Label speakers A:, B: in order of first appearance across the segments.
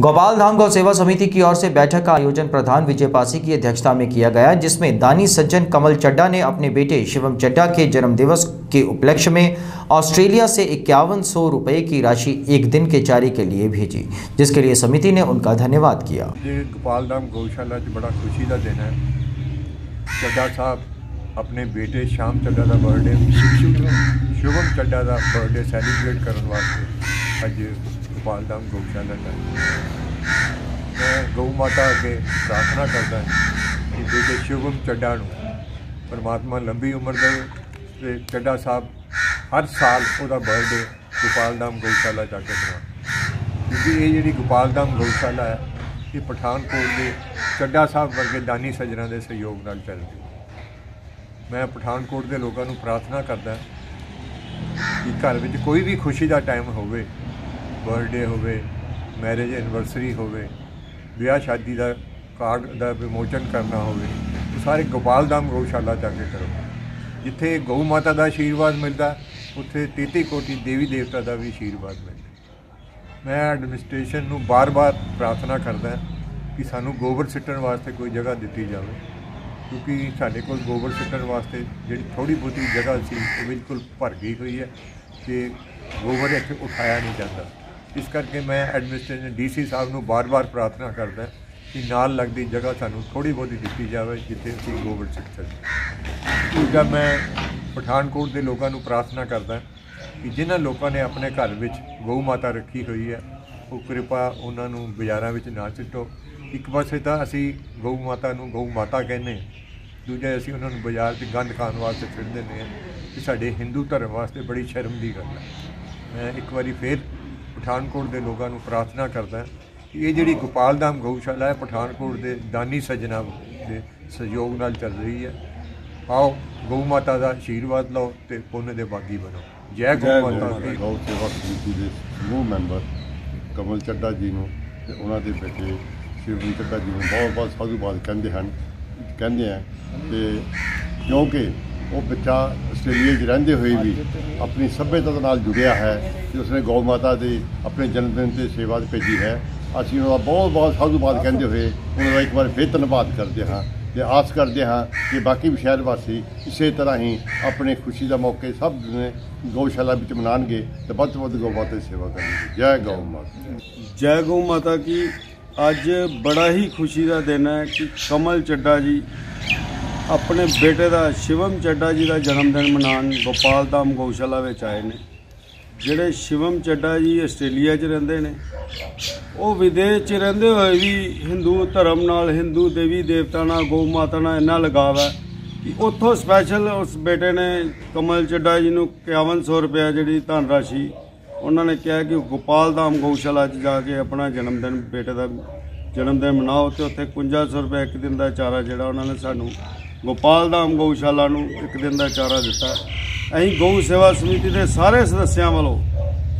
A: गोपाल धाम गौ सेवा समिति की ओर से बैठक का आयोजन प्रधान विजय पासी की अध्यक्षता में किया गया, जिसमें दानी सज्जन कमल चड्डा ने अपने बेटे शिवम चड्डा के जन्म दिवस के उपलक्ष्य में ऑस्ट्रेलिया से इक्यावन सौ की राशि एक दिन के चारी के लिए भेजी, जिसके लिए समिति ने उनका धन्यवाद किया।
B: गोपाल धाम गौशाला बड़ा खुशी का दिन है। चड्डा साहब अपने बेटे श्याम चड्डा का बर्थडे शुभम चड्डा का बर्थडे सैलीब्रेट करने वास्ते अज ਗੋਪਾਲ ਧਾਮ ਗਊਸ਼ਾਲਾ ਦਾ ਮੈਂ ਗਊ ਮਾਤਾ ਅੱਗੇ ਪ੍ਰਾਰਥਨਾ ਕਰਦਾ ਕਿ ਬੇਟੇ ਸ਼ੁਭਮ ਚੱਡਾ ਨੂੰ ਪਰਮਾਤਮਾ ਲੰਬੀ ਉਮਰ ਦੇਵੇ ਤੇ ਚੱਡਾ ਸਾਹਿਬ ਹਰ ਸਾਲ ਉਹਦਾ ਬਰਥਡੇ ਗੋਪਾਲ ਧਾਮ ਗਊਸ਼ਾਲਾ ਜਾ ਕੇ ਮਨਾਉਣ ਕਿਉਂਕਿ ਇਹ ਜਿਹੜੀ ਗੋਪਾਲ ਧਾਮ ਗਊਸ਼ਾਲਾ ਹੈ, ਇਹ ਪਠਾਨਕੋਟ ਦੇ ਚੱਡਾ ਸਾਹਿਬ ਵਰਗੇ ਦਾਨੀ ਸੱਜਣਾ ਦੇ ਸਹਿਯੋਗ ਨਾਲ ਚੱਲਦੀ ਹੈ। ਮੈਂ ਪਠਾਨਕੋਟ ਦੇ ਲੋਕਾਂ ਨੂੰ ਪ੍ਰਾਰਥਨਾ ਕਰਦਾ ਕਿ ਘਰ ਵਿੱਚ ਕੋਈ ਵੀ ਖੁਸ਼ੀ ਦਾ ਟਾਈਮ ਹੋਵੇ ਬਰਥਡੇ ਹੋਵੇ ਮੈਰਿਜ ਐਨਵਰਸਰੀ ਹੋਵੇ, ਵਿਆਹ ਸ਼ਾਦੀ ਦਾ ਕਾਰਡ ਦਾ ਵਿਮੋਚਨ ਕਰਨਾ ਹੋਵੇ, ਉਹ ਸਾਰੇ ਗੋਪਾਲ ਧਾਮ ਗਊਸ਼ਾਲਾ ਜਾ ਕੇ ਕਰੋ। ਜਿੱਥੇ ਗਊ ਮਾਤਾ ਦਾ ਆਸ਼ੀਰਵਾਦ ਮਿਲਦਾ, ਉੱਥੇ 33 ਕੋਟੀ ਦੇਵੀ ਦੇਵਤਾ ਦਾ ਵੀ ਆਸ਼ੀਰਵਾਦ ਮਿਲਦਾ। ਮੈਂ ਐਡਮਿਨਿਸਟ੍ਰੇਸ਼ਨ ਨੂੰ ਬਾਰ-ਬਾਰ ਪ੍ਰਾਰਥਨਾ ਕਰਦਾ ਕਿ ਸਾਨੂੰ ਗੋਬਰ ਸਿੱਟਣ ਵਾਸਤੇ ਕੋਈ ਜਗ੍ਹਾ ਦਿੱਤੀ ਜਾਵੇ, ਕਿਉਂਕਿ ਸਾਡੇ ਕੋਲ ਗੋਬਰ ਸਿੱਟਣ ਵਾਸਤੇ ਜਿਹੜੀ ਥੋੜੀ ਬਹੁਤੀ ਜਗ੍ਹਾ ਸੀ, ਉਹ ਬਿਲਕੁਲ ਭਰ ਗਈ ਹੋਈ ਹੈ ਕਿ ਗੋਬਰ ਇੱਥੇ ਉਠਾਇਆ ਨਹੀਂ ਜਾਂਦਾ। ਇਸ ਕਰਕੇ ਮੈਂ ਐਡਮਿਨਿਸਟ੍ਰੇਸ਼ਨ ਡੀਸੀ ਸਾਹਿਬ ਨੂੰ ਬਾਰ-ਬਾਰ ਪ੍ਰਾਰਥਨਾ ਕਰਦਾ ਕਿ ਨਾਲ ਲੱਗਦੀ ਜਗ੍ਹਾ ਸਾਨੂੰ ਥੋੜੀ ਬਹੁਤੀ ਦਿੱਤੀ ਜਾਵੇ ਜਿੱਥੇ ਅਸੀਂ ਗੋਬਰ ਸਿੱਟ ਸਕੀਏ ਦੂਜਾ ਮੈਂ ਪਠਾਨਕੋਟ ਦੇ ਲੋਕਾਂ ਨੂੰ ਪ੍ਰਾਰਥਨਾ ਕਰਦਾ ਕਿ ਜਿਨ੍ਹਾਂ ਲੋਕਾਂ ਨੇ ਆਪਣੇ ਘਰ ਵਿੱਚ ਗਊ ਮਾਤਾ ਰੱਖੀ ਹੋਈ ਹੈ, ਉਹ ਕਿਰਪਾ ਉਹਨਾਂ ਨੂੰ ਬਾਜ਼ਾਰਾਂ ਵਿੱਚ ਨਾ ਸਿੱਟੋ। ਇੱਕ ਪਾਸੇ ਤਾਂ ਅਸੀਂ ਗਊ ਮਾਤਾ ਨੂੰ ਗਊ ਮਾਤਾ ਕਹਿੰਦੇ ਹਾਂ, ਦੂਜਾ ਅਸੀਂ ਉਹਨਾਂ ਨੂੰ ਬਾਜ਼ਾਰ 'ਚ ਗੰਦ ਖਾਣ ਵਾਸਤੇ ਛੱਡ ਦਿੰਦੇ ਹਾਂ। ਕਿ ਸਾਡੇ ਹਿੰਦੂ ਧਰਮ ਵਾਸਤੇ ਬੜੀ ਸ਼ਰਮ ਦੀ ਗੱਲ ਹੈ। ਮੈਂ ਇੱਕ ਵਾਰੀ ਫੇਰ ਪਠਾਨਕੋਟ ਦੇ ਲੋਕਾਂ ਨੂੰ ਪ੍ਰਾਰਥਨਾ ਕਰਦਾ ਕਿ ਇਹ ਜਿਹੜੀ ਗੋਪਾਲ ਧਾਮ ਗਊਸ਼ਾਲਾ ਹੈ ਪਠਾਨਕੋਟ ਦੇ ਦਾਨੀ ਸੱਜਣਾ ਦੇ ਸਹਿਯੋਗ ਨਾਲ ਚੱਲ ਰਹੀ ਹੈ। ਆਓ ਗਊ ਮਾਤਾ ਦਾ ਆਸ਼ੀਰਵਾਦ ਲਓ ਤੇ ਪੁੰਨ ਦੇ ਬਾਗੀ ਬਣੋ। ਜੈ ਗਊ ਮਾਤਾ ਦੀ।
C: ਗਊ ਸੇਵਾ ਸਮਿਤੀ ਦੇ ਸਮੂਹ ਮੈਂਬਰ ਕਮਲ ਚੱਡਾ ਜੀ ਨੂੰ ਤੇ ਉਹਨਾਂ ਦੇ ਬੇਟੇ ਸ਼ਿਵਜੀ ਚੱਡਾ ਜੀ ਨੂੰ ਬਹੁਤ ਬਹੁਤ ਸਾਧੂਵਾਦ ਕਹਿੰਦੇ ਹਨ ਕਹਿੰਦੇ ਆ ਤੇ ਕਿਉਂਕਿ ਉਹ ਬੱਚਾ ਆਸਟ੍ਰੇਲੀਆ 'ਚ ਰਹਿੰਦੇ ਹੋਏ ਵੀ ਆਪਣੀ ਸੱਭਿਅਤਾ ਦੇ ਨਾਲ ਜੁੜਿਆ ਹੈ ਤੇ ਉਸਨੇ ਗਊ ਮਾਤਾ ਦੇ ਆਪਣੇ ਜਨਮ ਦਿਨ ਤੇ ਸੇਵਾ ਭੇਜੀ ਹੈ। ਅਸੀਂ ਉਹਦਾ ਬਹੁਤ ਬਹੁਤ ਸਾਧੂਵਾਦ ਕਹਿੰਦੇ ਹੋਏ ਉਹਨਾਂ ਦਾ ਇੱਕ ਵਾਰ ਫਿਰ ਧੰਨਵਾਦ ਕਰਦੇ ਹਾਂ ਤੇ ਆਸ ਕਰਦੇ ਹਾਂ ਕਿ ਬਾਕੀ ਵੀ ਸ਼ਹਿਰ ਵਾਸੀ ਇਸੇ ਤਰ੍ਹਾਂ ਹੀ ਆਪਣੇ ਖੁਸ਼ੀ ਦਾ ਮੌਕੇ ਸਭ ਨੇ ਗਊਸ਼ਾਲਾ ਵਿੱਚ ਮਨਾਣਗੇ ਤੇ ਵੱਧ ਤੋਂ ਵੱਧ ਗਊ ਮਾਤਾ ਦੀ ਸੇਵਾ ਕਰਨਗੇ। ਜੈ ਗਊ ਮਾਤਾ।
D: ਜੈ ਗਊ ਮਾਤਾ ਕੀ ਅੱਜ ਬੜਾ ਹੀ ਖੁਸ਼ੀ ਦਾ ਦਿਨ ਹੈ ਕਿ ਕਮਲ ਚੱਡਾ ਜੀ ਆਪਣੇ ਬੇਟੇ ਦਾ ਸ਼ਿਵਮ ਚੱਡਾ ਜੀ ਦਾ ਜਨਮ ਦਿਨ ਮਨਾਉਣ ਗੋਪਾਲ ਧਾਮ ਗਊਸ਼ਾਲਾ ਵਿੱਚ ਆਏ ਨੇ। ਜਿਹੜੇ ਸ਼ਿਵਮ ਚੱਡਾ ਜੀ ਆਸਟ੍ਰੇਲੀਆ 'ਚ ਰਹਿੰਦੇ ਨੇ, ਉਹ ਵਿਦੇਸ਼ 'ਚ ਰਹਿੰਦੇ ਹੋਏ ਵੀ ਹਿੰਦੂ ਧਰਮ ਨਾਲ, ਹਿੰਦੂ ਦੇਵੀ ਦੇਵਤਾ ਨਾਲ, ਗਊ ਮਾਤਾ ਨਾਲ ਇੰਨਾ ਲਗਾਵ ਹੈ ਕਿ ਉੱਥੋਂ ਸਪੈਸ਼ਲ ਉਸ ਬੇਟੇ ਨੇ ਕਮਲ ਚੱਡਾ ਜੀ ਨੂੰ 5100 ਰੁਪਏ ਜਿਹੜੀ ਧਨ ਰਾਸ਼ੀ ਉਹਨਾਂ ਨੇ ਕਿਹਾ ਕਿ ਗੋਪਾਲ ਧਾਮ ਗਊਸ਼ਾਲਾ 'ਚ ਜਾ ਕੇ ਆਪਣਾ ਜਨਮ ਦਿਨ ਬੇਟੇ ਦਾ ਜਨਮ ਦਿਨ ਮਨਾਓ ਤੇ ਉੱਥੇ 5100 ਰੁਪਏ ਇੱਕ ਦਿਨ ਦਾ ਚਾਰਾ ਜਿਹੜਾ ਉਹਨਾਂ ਨੇ ਸਾਨੂੰ ਗੋਪਾਲ ਧਾਮ ਗਊਸ਼ਾਲਾ ਨੂੰ ਇੱਕ ਦਿਨ ਦਾ ਚਾਰਾ ਦਿੱਤਾ। ਅਸੀਂ ਗਊ ਸੇਵਾ ਸਮਿਤੀ ਦੇ ਸਾਰੇ ਸਦੱਸਿਆਂ ਵੱਲੋਂ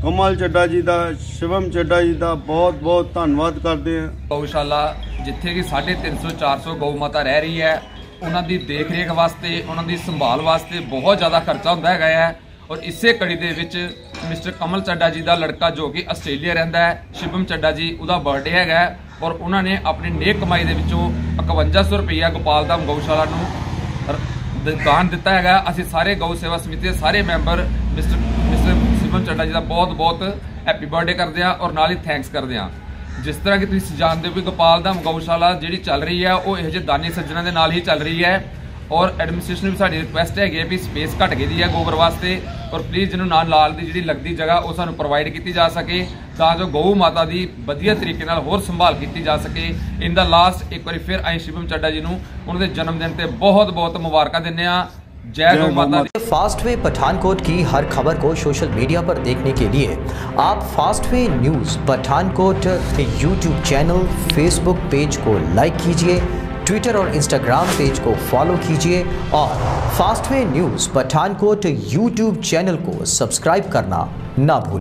D: ਕਮਲ ਚੱਡਾ ਜੀ ਦਾ, ਸ਼ਿਵਮ ਚੱਡਾ ਜੀ ਦਾ ਬਹੁਤ ਬਹੁਤ ਧੰਨਵਾਦ ਕਰਦੇ ਹਾਂ।
E: ਗਊਸ਼ਾਲਾ ਜਿੱਥੇ ਕਿ 350 400 ਗਊ ਮਾਤਾ ਰਹਿ ਰਹੀ ਹੈ, ਉਹਨਾਂ ਦੀ ਦੇਖ ਰੇਖ ਵਾਸਤੇ, ਉਹਨਾਂ ਦੀ ਸੰਭਾਲ ਵਾਸਤੇ ਬਹੁਤ ਜ਼ਿਆਦਾ ਖਰਚਾ ਹੁੰਦਾ ਹੈਗਾ ਹੈ ਔਰ ਇਸੇ ਕੜੀ ਦੇ ਵਿੱਚ ਮਿਸਟਰ ਕਮਲ ਚੱਡਾ ਜੀ ਦਾ ਲੜਕਾ ਜੋ ਕਿ ਆਸਟ੍ਰੇਲੀਆ ਰਹਿੰਦਾ ਹੈ, ਸ਼ਿਵਮ ਚੱਡਾ ਜੀ, ਉਹਦਾ ਬਰਥਡੇ ਹੈਗਾ ਔਰ ਉਹਨਾਂ ਨੇ ਆਪਣੀ ਨੇਕ ਕਮਾਈ ਦੇ ਵਿੱਚੋਂ 5100 ਰੁਪਈਆ ਗੋਪਾਲ ਧਾਮ ਗਊਸ਼ਾਲਾ ਨੂੰ ਦਾਨ ਦਿੱਤਾ ਹੈਗਾ ਅਸੀਂ ਸਾਰੇ ਗਊ ਸੇਵਾ ਸਮਿਤੀ ਦੇ ਸਾਰੇ member mister mister Shivam Chadha ji ਦਾ ਬਹੁਤ ਬਹੁਤ ਹੈਪੀ ਬਰਥਡੇ ਕਰਦੇ ਆ ਔਰ ਨਾਲ ਹੀ ਥੈਂਕਸ ਕਰਦੇ ਆ ਜਿਸ ਤਰ੍ਹਾਂ ਕਿ ਤੁਸੀਂ ਜਾਣਦੇ ਹੋ ਕਿ ਗੋਪਾਲ ਧਾਮ ਗਊਸ਼ਾਲਾ ਜਿਹੜੀ ਚੱਲ ਰਹੀ ਹੈ, ਉਹ ਇਹੋ ਜਿਹੇ ਦਾਨੀ ਸੱਜਣਾ ਦੇ ਨਾਲ ਹੀ ਚੱਲ ਰਹੀ ਹੈ। ਔਰ ਐਡਮਿਨਿਸਟ੍ਰੇਸ਼ਨ ਨੂੰ ਵੀ ਸਾਡੀ ਰਿਕੁਐਸਟ ਹੈਗੀ ਹੈ ਵੀ ਸਪੇਸ ਘਟ ਗਈ ਦੀ ਹੈ ਗੋਬਰ ਵਾਸਤੇ ਔਰ ਪਲੀਜ਼ ਜਿਹਨੂੰ ਨਾਲ ਨਾਲ ਦੀ ਜਿਹੜੀ ਲੱਗਦੀ ਜਗ੍ਹਾ ਉਹ ਸਾਨੂੰ ਪ੍ਰੋਵਾਈਡ ਕੀਤੀ ਜਾ ਸਕੇ ਤਾਂ ਜੋ ਗਊ ਮਾਤਾ ਦੀ ਵਧੀਆ ਤਰੀਕੇ ਨਾਲ ਹੋਰ ਸੰਭਾਲ ਕੀਤੀ ਜਾ ਸਕੇ ਇਨ ਦਾ ਲਾਸਟ ਇੱਕ ਵਾਰੀ ਫਿਰ ਅਸੀਂ ਸ਼ਿਵਮ ਚੱਡਾ ਜੀ ਨੂੰ ਉਹਨਾਂ ਦੇ ਜਨਮ ਦਿਨ ਤੇ ਬਹੁਤ ਬਹੁਤ ਮੁਬਾਰਕਾਂ ਦਿੰਦੇ ਆ ਜੈ ਗਊ ਮਾਤਾ ਦੀ
A: फास्ट वे पठानकोट की हर खबर को सोशल मीडिया पर देखने के लिए आप fast way news Pathankot YouTube channel Facebook page को लाइक कीजिए ट्विटर और इंस्टाग्राम पेज को फॉलो कीजिए और fast way news Pathankot YouTube channel को सब्सक्राइब करना ना भूलें